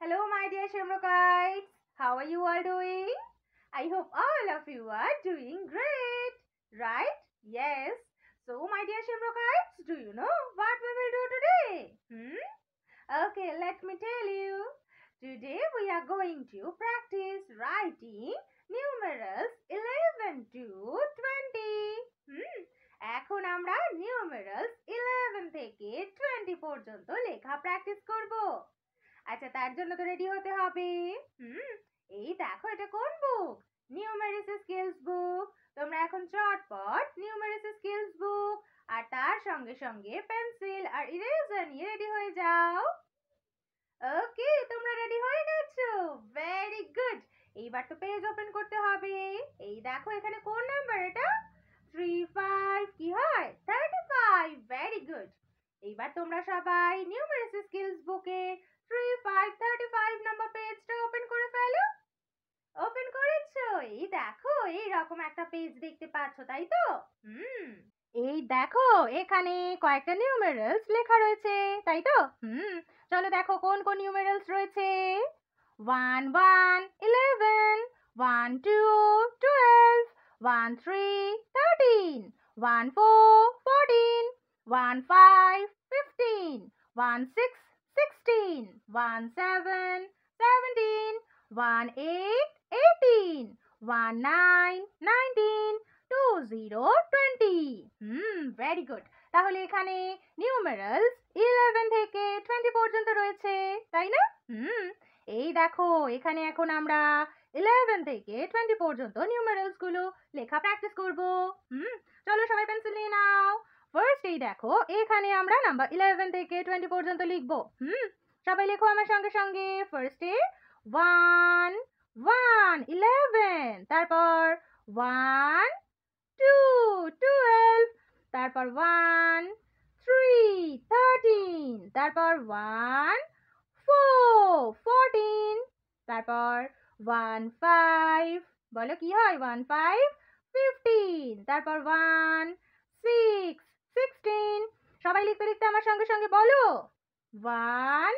Hello, my dear Shamrokites. How are you all doing? I hope all of you are doing great, right? Yes. So, my dear Shamrokites, do you know what we will do today? Hmm? Okay, let me tell you. Today we are going to practice writing numerals 11 to 20. Hmm? এখন আমরা numerals 11 থেকে 20 পর্যন্ত লেখা practice করব আচ্ছা তার জন্য তো রেডি হতে হবে। হুম, এই দেখো এটা কোন বুক নিউমেরিস স্কিলস বুক তোমরা এখন চটপট নিউমেরিস স্কিলস বুক আর তার সঙ্গে সঙ্গে পেন্সিল আর ইরেজার নিয়ে রেডি হয়ে যাও। ওকে তোমরা রেডি হয়ে গেছো? ভেরি গুড এইবার তো পেজ ওপেন করতে হবে। এই দেখো এখানে কোন নাম্বার এটা? থ্রি ফাইভ কি হয়? থার্টি ফাইভ ভেরি গুড এইবার তোমরা সবাই নিউমেরিস স্কিলস বুকে three five thirty five number পেজটা ওপেন করে ফেলো। ওপেন করেছ? এই দেখো, এই রকম একটা পেজ দেখতে পাচ্ছ, তাই তো? হুম, এই দেখো, এখানে কয়েকটা নিউমেরালস লেখা রয়েছে, তাই তো? হুম, চলো দেখো কোন কোন নিউমেরালস রয়েছে। One one eleven one two twelve one three thirteen one four fourteen one five fifteen one six sixteen one seven seventeen one eight eighteen one nine nineteen two zero twenty হুম very good তাহলে এখানে numerals eleven থেকে twenty পর্যন্ত রয়েছে, তাই না? হুম, এই দেখো, এখানে এখন আমরা ইলেভেন থেকে টোয়েন্টি পর্যন্ত নিউমেরালসগুলো লেখা প্র্যাকটিস করব। হুম, চলো সবাই পেন্সিল নিয়ে নাও। ফার্স্ট এই দেখো, এখানে আমরা নাম্বার ইলেভেন থেকে টোয়েন্টি পর্যন্ত লিখব। হুম? সবাই লেখো আমার সঙ্গে সঙ্গে। ফার্স্টে ওয়ান ওয়ান ইলেভেন তারপর ওয়ান টু টুয়েলভ তারপর ওয়ান থ্রি থার্টিন তারপর ওয়ান ফোর ফোরটিন তারপর ওয়ান ফাইভ বলো কি হয়? ওয়ান ফাইভ ফিফটিন তারপর ওয়ান সিক্স সবাই লিখতে লিখতে আমার সঙ্গে সঙ্গে বলো। ওয়ান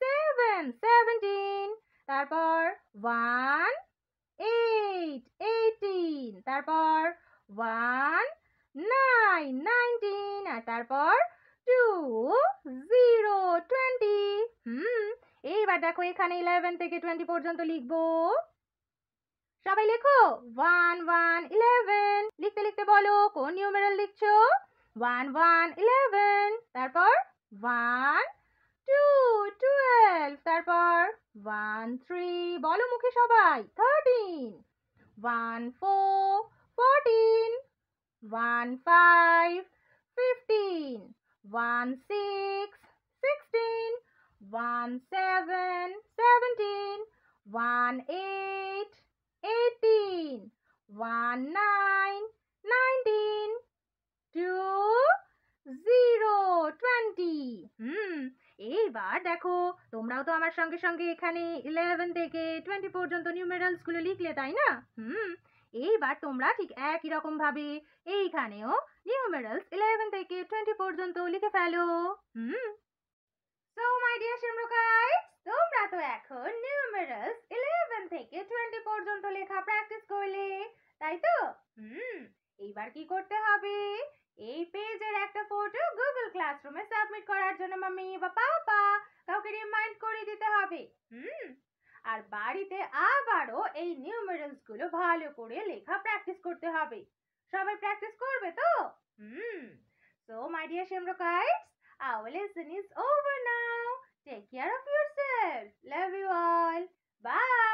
সেভেন সেভেন্টিন তারপর ওয়ান এইট এইটিন তারপর ওয়ান নাইন নাইনটিন আর তারপর টু জিরো টোয়েন্টি হুম, এইবার দেখো এখানে ইলেভেন থেকে টোয়েন্টি পর্যন্ত লিখব। সবাই লেখো? ওয়ান ওয়ান ইলেভেন লিখতে লিখতে বলো, কোন নিউমেরাল লিখছো? ওয়ান ওয়ান ইলেভেন তারপর ওয়ান টু টুয়েলভ তারপর ওয়ান থ্রি বলো মুখে সবাই thirteen one four fourteen one five fifteen one six sixteen one seven seventeen one eight eighteen one nine nineteen two zero twenty হুম এইবার দেখো, তোমরাও তো আমার সঙ্গে সঙ্গে এখানে ইলেভেন থেকে টোয়েন্টি পর্যন্ত নিউমেরালসগুলো লিখলে, তাই না? হুম, এইবার তোমরা ঠিক একই রকম ভাবে এইখানেও নিউমেরালস ইলেভেন থেকে টোয়েন্টি পর্যন্ত লিখে ফেলো। হুম সো মাই ডিয়ার শিমরুকাইটস তোমরা তো এখন নিউমেরালস ইলেভেন থেকে টোয়েন্টি পর্যন্ত লেখা প্র্যাকটিস করলে, তাই তো? হুম, এইবার কি করতে হবে? এই পেজের একটা ফটো গুগল ক্লাসরুমে সাবমিট করার জন্য মাম্মি বা পাপা কাউকে রিমাইন্ড করে দিতে হবে। হুম? আর বাড়িতে আবারও এই নিউমেরালসগুলো ভালো করে লেখা প্র্যাকটিস করতে হবে। সবাই প্র্যাকটিস করবে তো? হুম। সো মাই ডিয়ার শিমরুকাইটস our lesson is over now. Take care of yourself. Love you all.